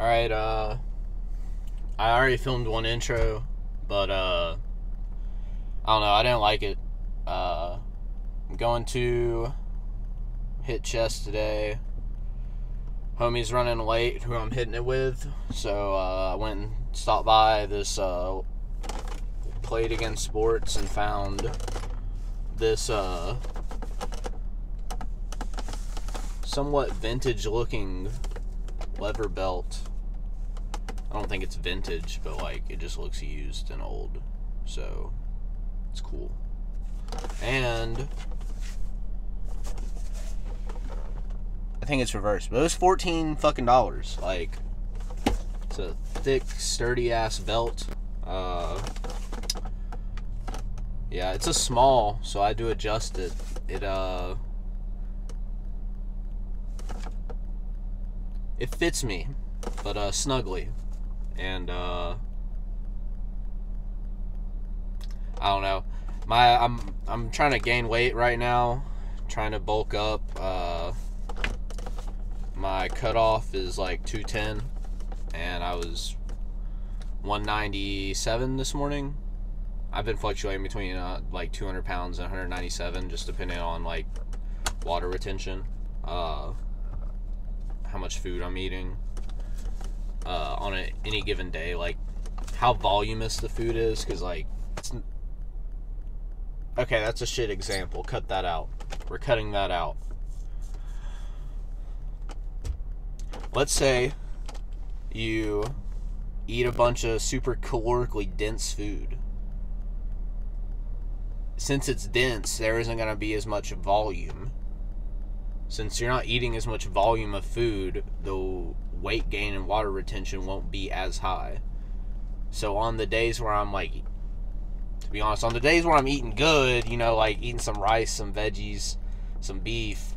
All right, uh I already filmed one intro, but uh I don't know, I didn't like it. Uh I'm going to hit chest today. Homie's running late who I'm hitting it with, so uh, I went and stopped by this uh Play It Again Sports and found this uh somewhat vintage looking leather belt. I don't think it's vintage, but like it just looks used and old. So it's cool. And I think it's reversed, but it was 14 fucking dollars. Like it's a thick, sturdy ass belt. Uh yeah, it's a small, so I do adjust it. It uh it fits me, but uh, snugly, and uh, I don't know. My I'm I'm trying to gain weight right now, trying to bulk up. Uh, my cutoff is like 210, and I was 197 this morning. I've been fluctuating between uh, like 200 pounds and 197, just depending on like water retention. Uh, how much food I'm eating uh, on a, any given day, like how voluminous the food is, because like it's okay. That's a shit example. Cut that out. We're cutting that out. Let's say you eat a bunch of super calorically dense food. Since it's dense, there isn't going to be as much volume since you're not eating as much volume of food, the weight gain and water retention won't be as high. So on the days where I'm like, to be honest, on the days where I'm eating good, you know, like eating some rice, some veggies, some beef,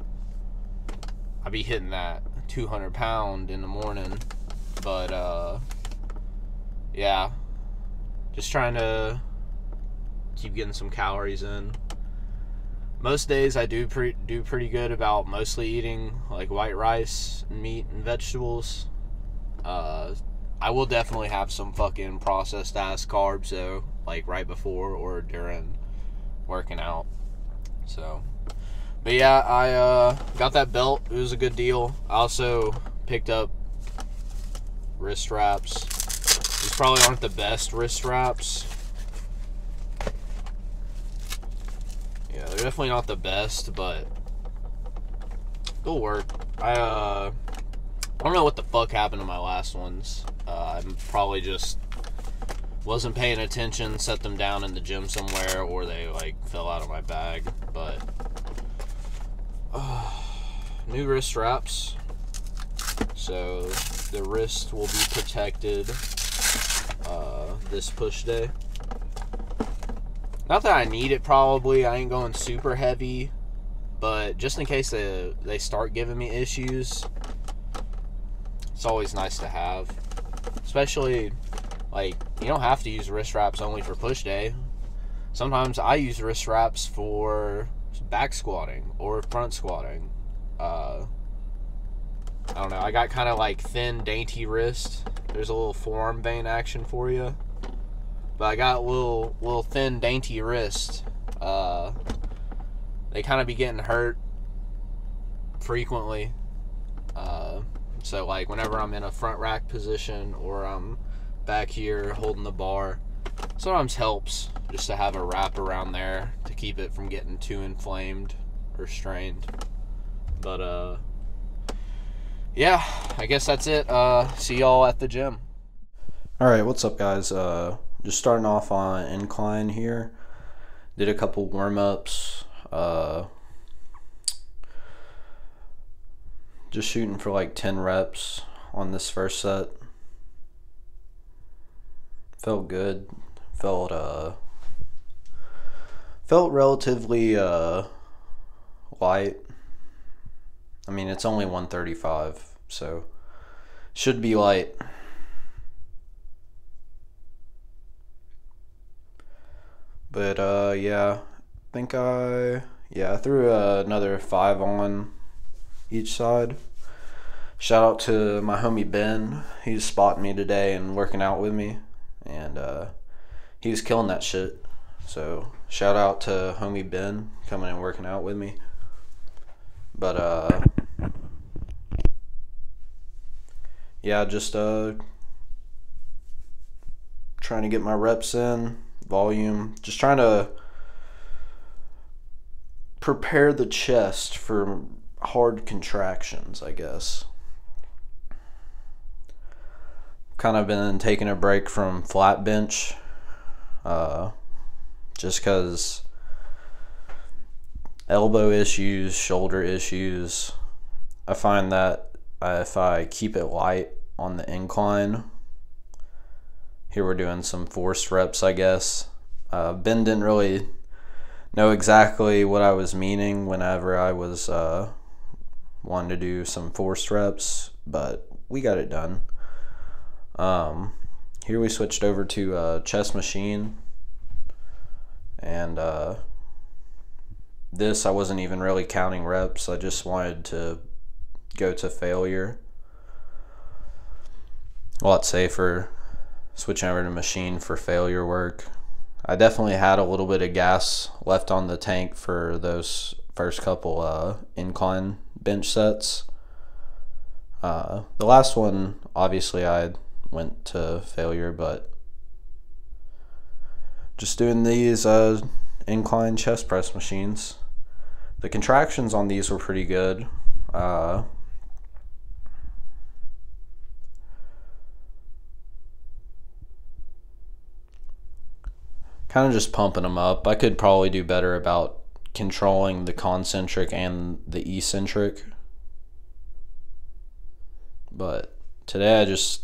I'll be hitting that 200 pound in the morning. But, uh, yeah, just trying to keep getting some calories in most days I do pre- do pretty good about mostly eating like white rice, meat, and vegetables. Uh, I will definitely have some fucking processed ass carbs though, like right before or during working out. So, but yeah, I uh, got that belt. It was a good deal. I also picked up wrist wraps. These probably aren't the best wrist wraps definitely not the best, but it'll work. I uh, I don't know what the fuck happened to my last ones. Uh, I probably just wasn't paying attention, set them down in the gym somewhere, or they like fell out of my bag. But uh, new wrist straps, so the wrist will be protected uh, this push day. Not that I need it probably. I ain't going super heavy. But just in case they, they start giving me issues, it's always nice to have. Especially, like, you don't have to use wrist wraps only for push day. Sometimes I use wrist wraps for back squatting or front squatting. Uh, I don't know. I got kind of like thin, dainty wrist. There's a little forearm vein action for you. But I got little, little thin, dainty wrist. Uh, they kind of be getting hurt frequently. Uh, so, like, whenever I'm in a front rack position or I'm back here holding the bar, sometimes helps just to have a wrap around there to keep it from getting too inflamed or strained. But, uh, yeah, I guess that's it. Uh, see y'all at the gym. All right, what's up, guys? Uh, just starting off on incline here. Did a couple warm ups. Uh, just shooting for like 10 reps on this first set. Felt good. Felt uh felt relatively uh light. I mean, it's only 135, so should be light. But uh, yeah, I think I yeah I threw uh, another five on each side. shout out to my homie Ben. He's spotting me today and working out with me, and uh, he was killing that shit. So shout out to homie Ben coming and working out with me. But uh, yeah, just uh, trying to get my reps in, volume, just trying to prepare the chest for hard contractions, I guess. Kind of been taking a break from flat bench, uh, just because elbow issues, shoulder issues. I find that if I keep it light on the incline, here we're doing some forced reps, I guess. Uh, ben didn't really know exactly what I was meaning whenever I was uh, wanting to do some forced reps, but we got it done. Um, here we switched over to a chest machine, and uh, this I wasn't even really counting reps. I just wanted to go to failure. A lot safer switching over to machine for failure work. I definitely had a little bit of gas left on the tank for those first couple uh, incline bench sets. Uh, the last one, obviously, I went to failure, but just doing these uh, incline chest press machines. The contractions on these were pretty good. Uh, kind of just pumping them up. I could probably do better about controlling the concentric and the eccentric. But today I just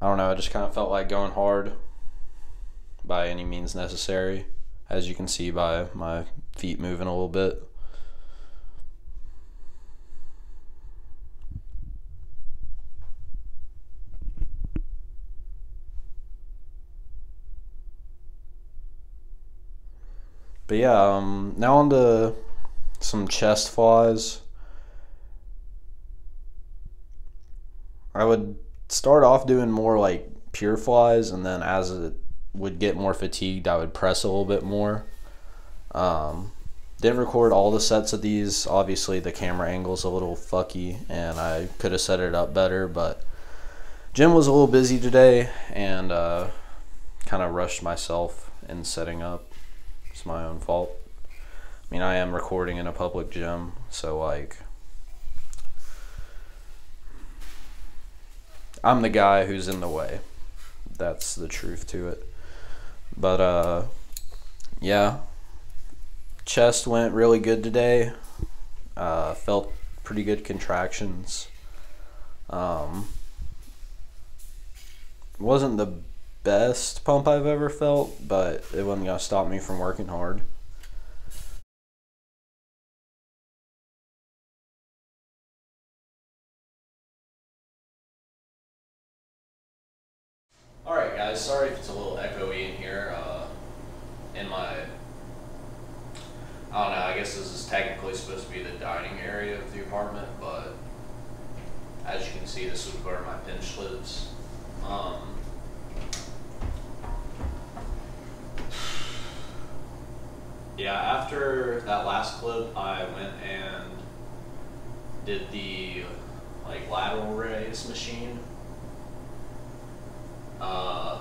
I don't know, I just kind of felt like going hard by any means necessary, as you can see by my feet moving a little bit. But yeah, um, now on to some chest flies. I would start off doing more like pure flies, and then as it would get more fatigued, I would press a little bit more. Um, didn't record all the sets of these. Obviously, the camera angle's a little fucky, and I could have set it up better, but gym was a little busy today, and uh, kind of rushed myself in setting up. It's my own fault. I mean, I am recording in a public gym, so like I'm the guy who's in the way. That's the truth to it. But uh yeah. Chest went really good today. Uh felt pretty good contractions. Um wasn't the best pump I've ever felt, but it wasn't gonna stop me from working hard. Alright guys, sorry if it's a little echoey in here. Uh, in my, I don't know, I guess this is technically supposed to be the dining area of the apartment, but as you can see, this is where my bench lives. Um, yeah, after that last clip, I went and did the like lateral raise machine uh,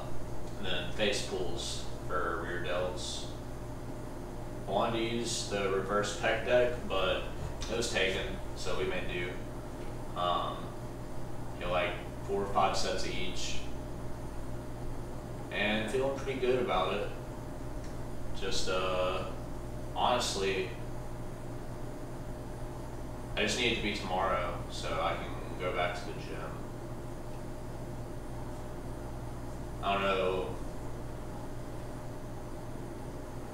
and then face pulls for rear delts. I wanted to use the reverse pec deck, but it was taken, so we made do. Um, you know, like four or five sets of each. And feeling pretty good about it. Just, uh, honestly, I just need it to be tomorrow so I can go back to the gym. I don't know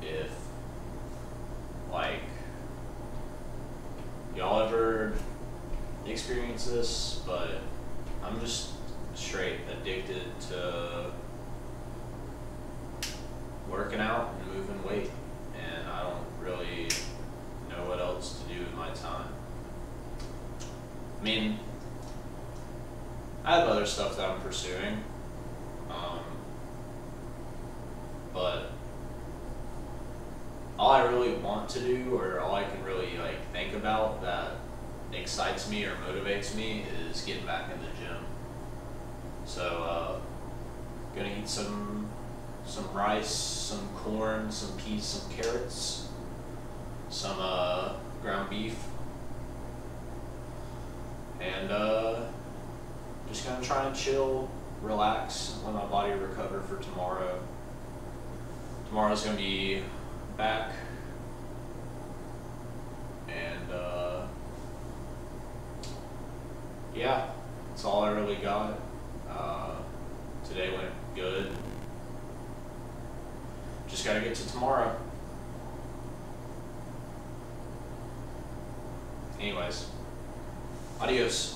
if like y'all ever experience this, but I'm just straight addicted to working out and moving weight, and I don't really know what else to do with my time. Mean, I have other stuff that I'm pursuing, um, but all I really want to do, or all I can really like think about that excites me or motivates me, is getting back in the gym. So, uh, gonna eat some some rice, some corn, some peas, some carrots, some uh, ground beef, and uh, just gonna try and chill, relax, let my body recover for tomorrow. Tomorrow's gonna be back, and uh, yeah, that's all I really got. Uh, today went good. Just gotta get to tomorrow. Adios.